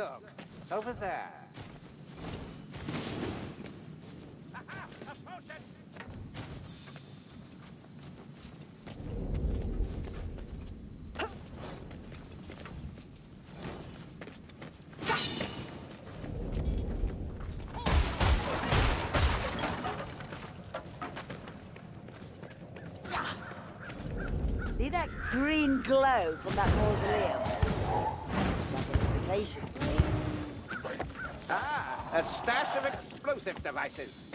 Look, over there. See that green glow from that mausoleum? Like an invitation a stash of explosive devices.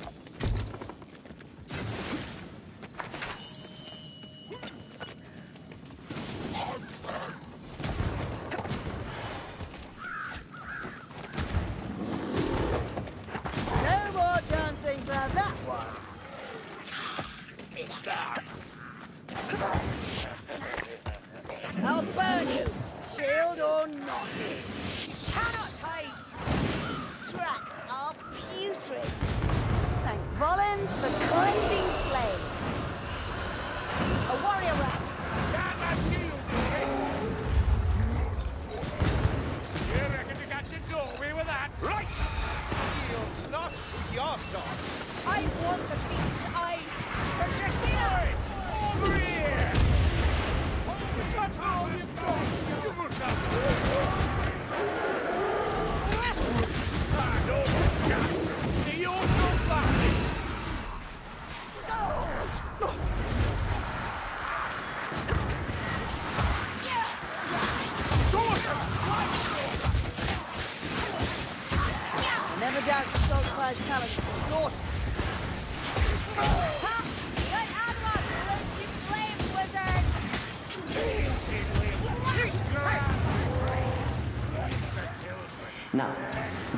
Now,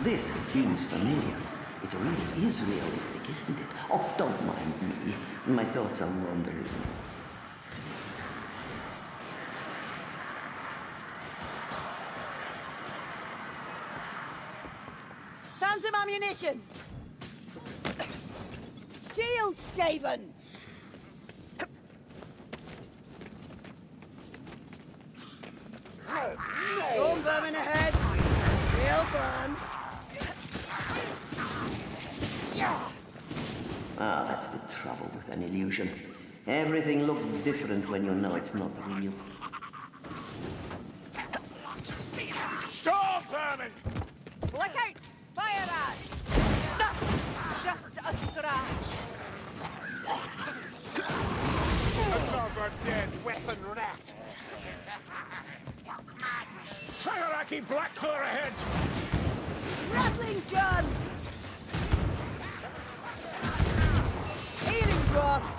this seems familiar. It really is realistic, isn't it? Oh, don't mind me. My thoughts are wandering. Phantom ammunition! Shield, Skaven! Storm vermin ahead! Real burn! Ah, that's the trouble with an illusion. Everything looks different when you know it's not real. Storm vermin! Look out! Fire at! Just a scratch. Another dead weapon rat! Sagaraki Blackfur ahead! Ratling gun! Healing draft!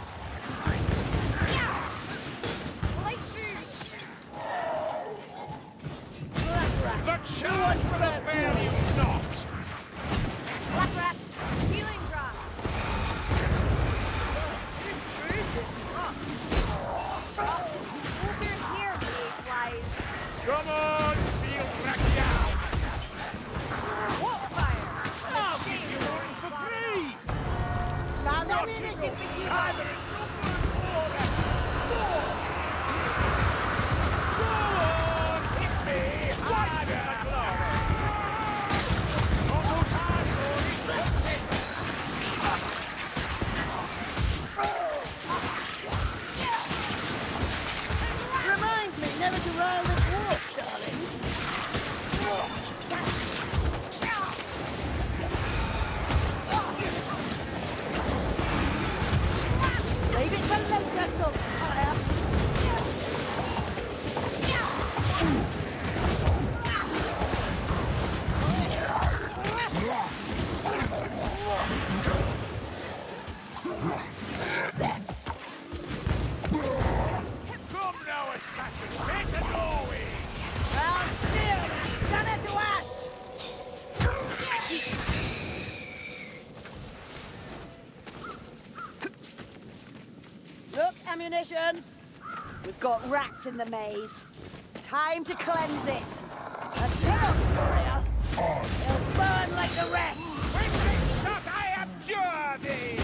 The charge for the fair you ammunition! We've got rats in the maze. Time to cleanse it. A chaos warrior! They'll burn like the rest! They I abjure thee!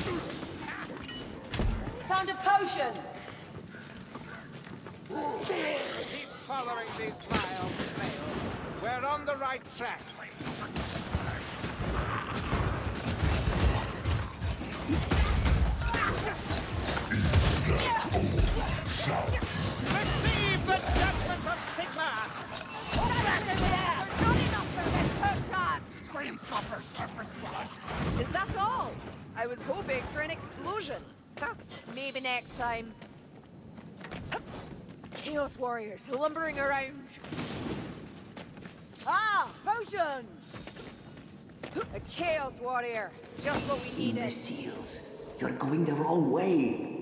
Found a potion! Keep following these. We're on the right track. Is that all? I was hoping for an explosion. Maybe next time. Chaos warriors lumbering around. Ah, potions! A chaos warrior. Just what we needed. Imbeciles. You're going the wrong way.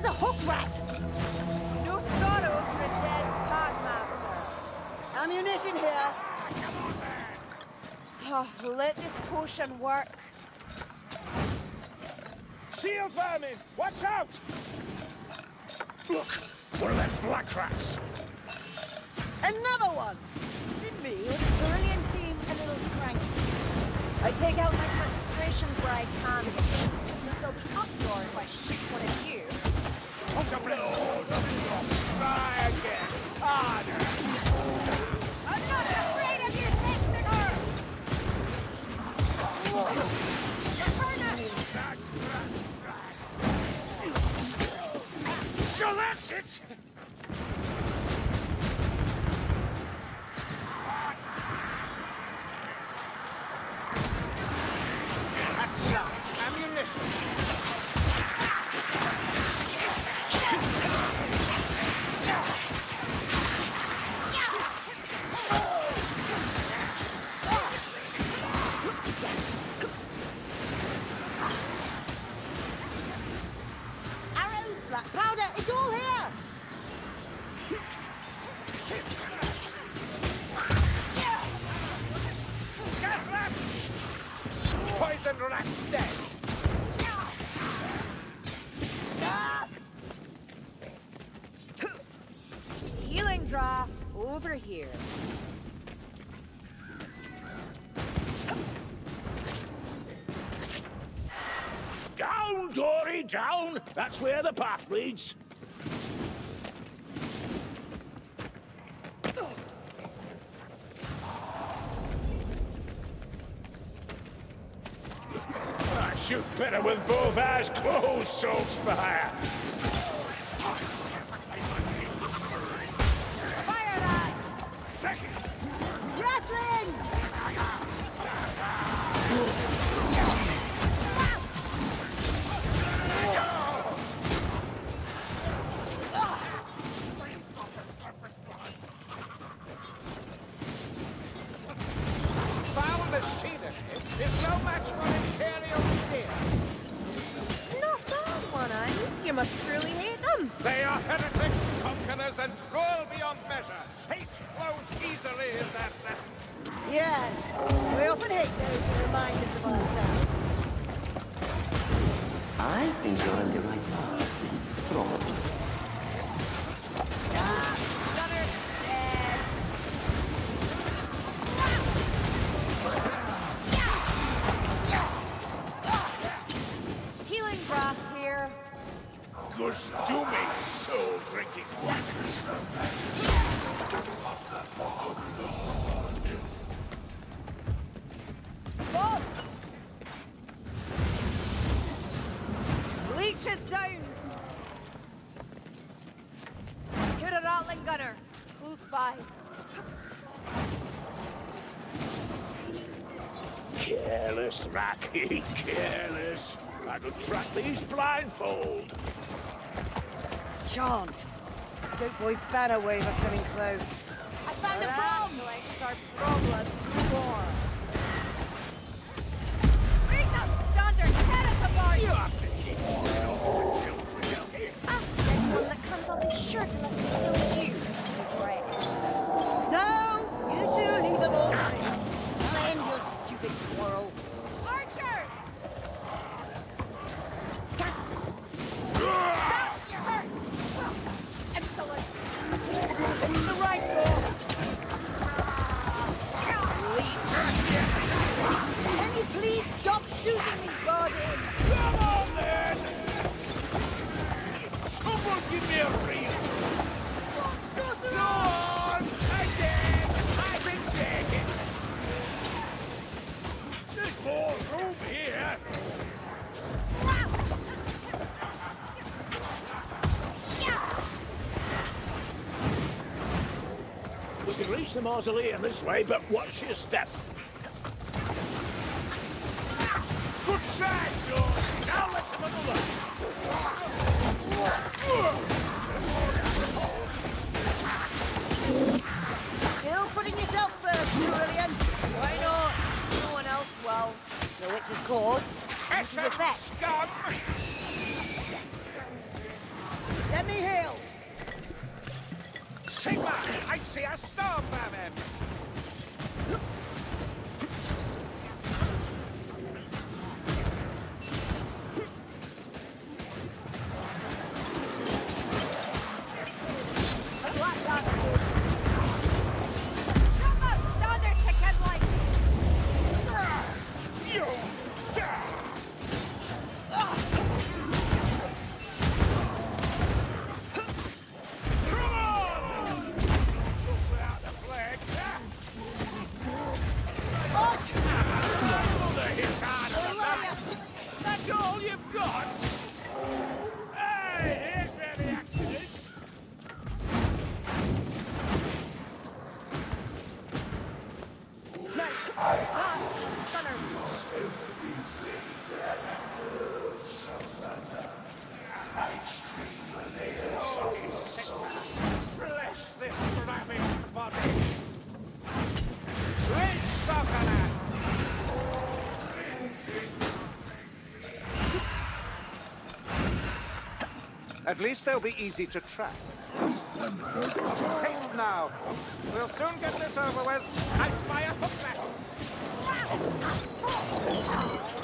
See? A hook rat! No sorrow for a dead packmaster. Ammunition here! Oh, let this potion work. Shield vermin! Watch out! Look! One of them black rats! Another one! Is it me, or does Brilliant seem a little cranky? I take out my frustrations where I can. Since I'll be uproar if I shoot one of you. Double it! That's where the path leads. I shoot better with both eyes closed, Saltzpyre. Those Close by. Careless, Rocky, careless. I could track these blindfold. Chant! Don't boy banner waver coming close. I found a bomb. our problem more. Bring the standard cannon aboard. You have to keep Ah, next one that comes, I'll be sure to let them kill you. Regrets. No! mausoleum this way, but watch your step. Good side, George. Now let's have a look. Still putting yourself first, Kerillian. Why not? No one else, well, the witch's cause. Effect. Let me heal. Sigmar! I see a storm coming. At least they'll be easy to track. Haste now. We'll soon get this over with. I spy a hook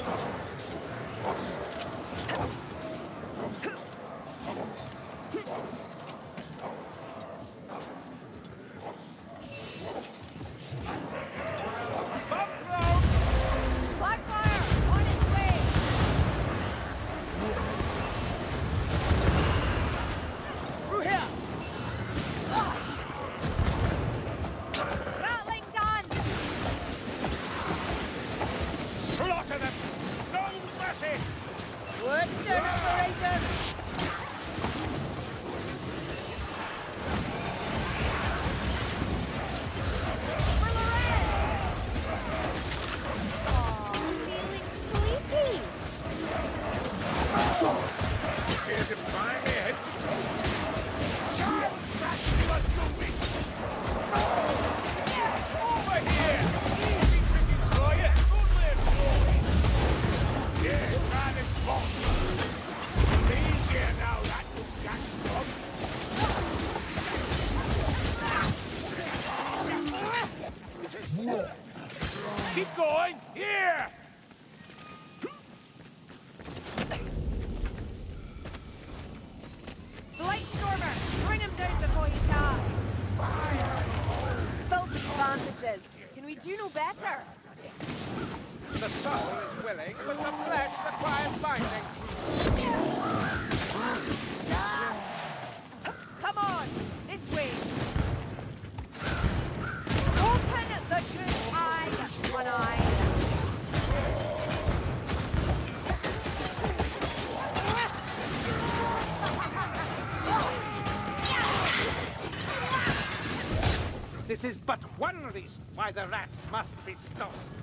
is but one reason why the rats must be stopped.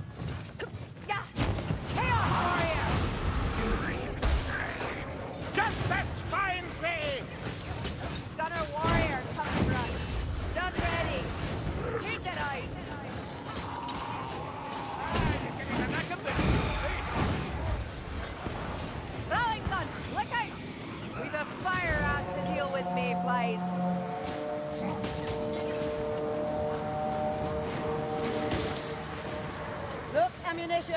is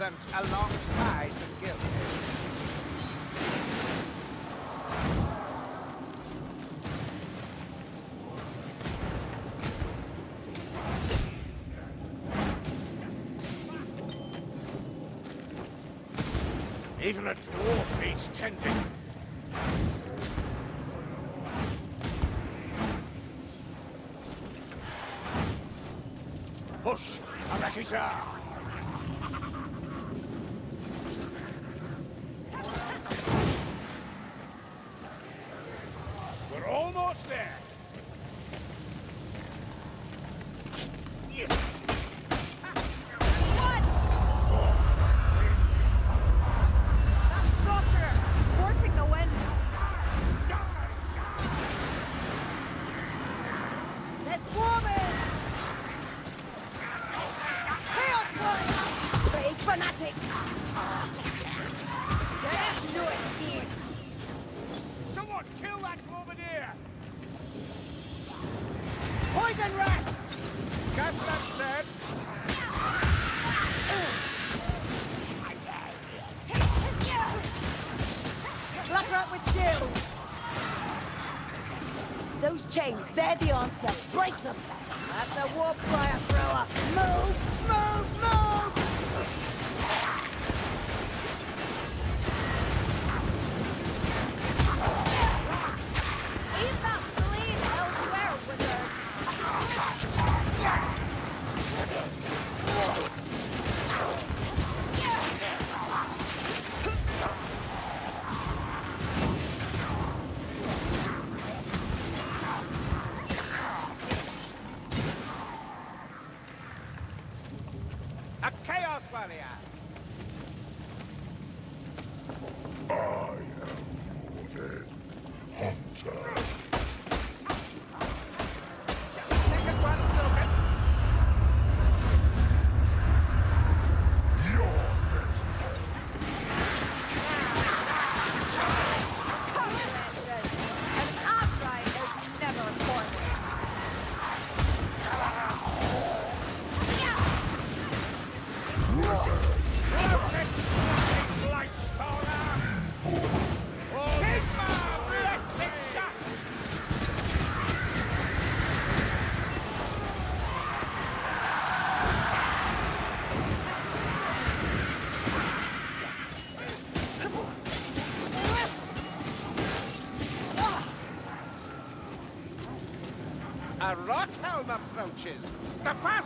innocent alongside the guilty. Even a dwarf needs tending. Push! Arakita! Poison rat! Cast that dead. Black rat with shield! Those chains, they're the answer. Break them! That's a warp fire thrower! Move! Move! Move! Francesco. Tá fácil.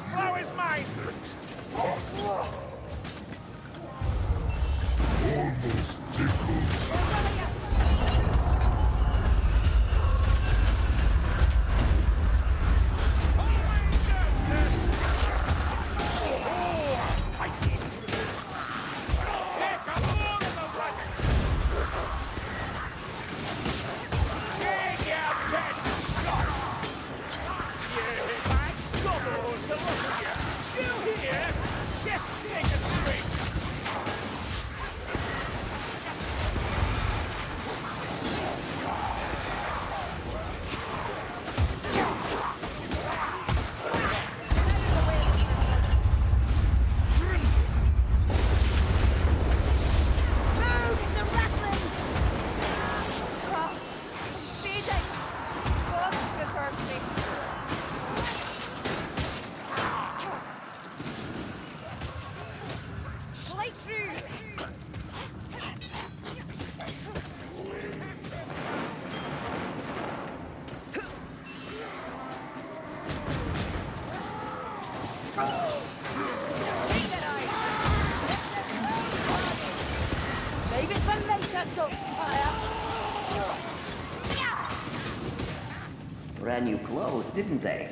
Didn't they?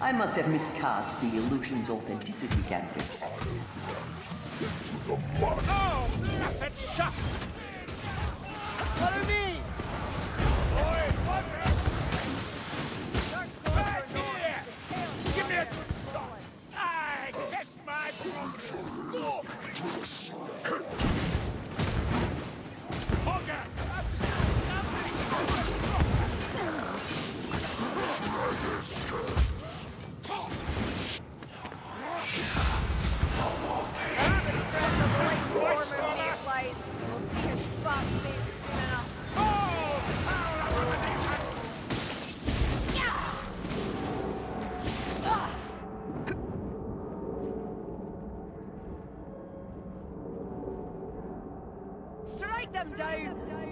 I must have miscast the illusion's authenticity cantrips. Oh, shot! Follow me! Them down!